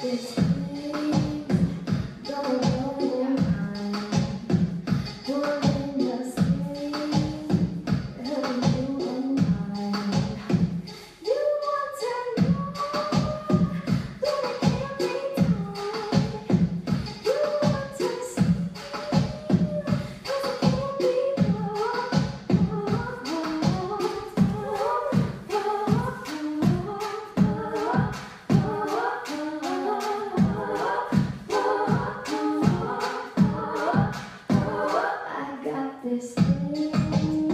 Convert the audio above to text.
this. Thank you.